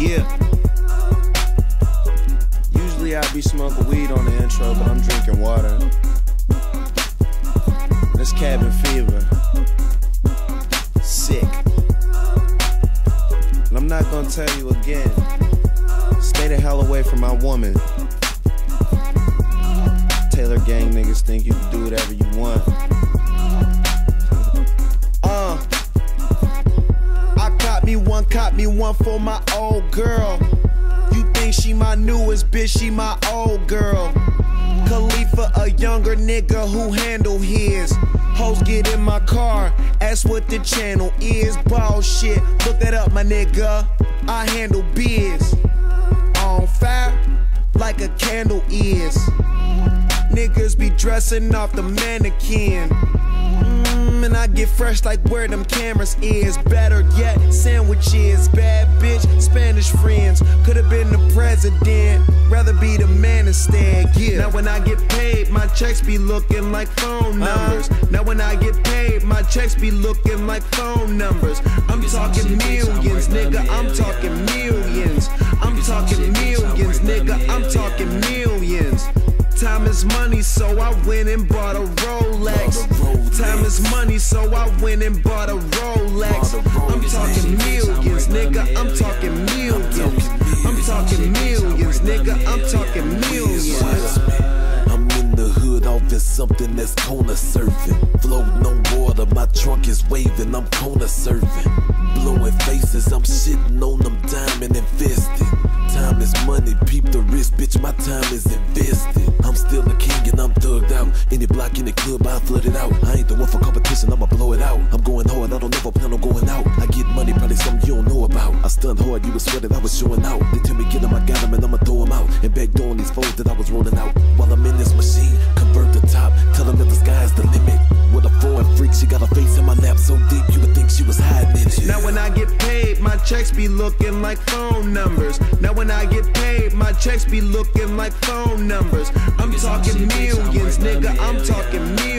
Yeah. Usually I'd be smoking weed on the intro, but I'm drinking water. That's cabin fever. Sick. And I'm not gonna tell you again. Stay the hell away from my woman. Taylor gang niggas think you can do whatever you want. One, caught me one for my old girl. You think she my newest bitch, she my old girl. Khalifa, a younger nigga who handle his. Hoes get in my car, ask what the channel is. Ball shit, look that up, my nigga. I handle biz. On fire, like a candle is. Niggas be dressing off the mannequin. Mm, and I get fresh like where them cameras is. Better yet, sandwiches. Bad bitch, Spanish friends. Could've been the president. Rather be the man instead. Yeah. Now when I get paid, my checks be looking like phone numbers. Now when I get paid, my checks be looking like phone numbers. I'm talking millions, nigga. I'm talking millions. I'm talking millions, nigga. I'm talking millions. Time is money, so I went and bought a Rolex. Time is money, so I went and bought a Rolex. Talking millions, nigga. I'm talking millions. I'm in the hood off in something that's corner surfing. Floating on water, my trunk is waving, I'm corner surfing. Blowing faces, I'm shitting on them diamond invested. Time is money, peep the wrist, bitch, my time is invested. I'm still a king and I'm thugged out. Any block in the club, I flood it out. I stunned hard, you was sweating, I was showing out. They tell me get them, I got them, and I'ma throw them out. And backdooring these foes that I was rolling out. While I'm in this machine, convert the top, tell them that the sky's the limit. With a foreign freak, she got her face in my lap so deep, you would think she was hiding it. Now when I get paid, my checks be looking like phone numbers. Now when I get paid, my checks be looking like phone numbers. I'm talking millions, nigga. I'm talking. I'm talking millions.